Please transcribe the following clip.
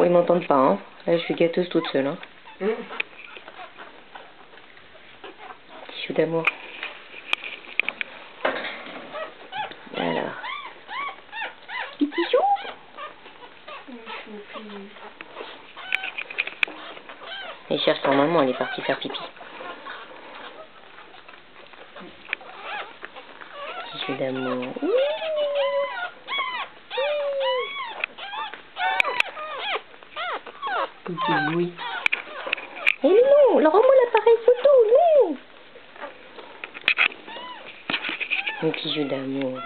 Bon, ils m'entendent pas, hein. Là, je suis gâteuse toute seule, hein. Petit d'amour. Alors. Petit chou. Il cherche son maman, elle est partie faire pipi. Petit d'amour. Petit bruit. Eh non, alors rends-moi l'appareil photo, non Un petit jeu d'amour.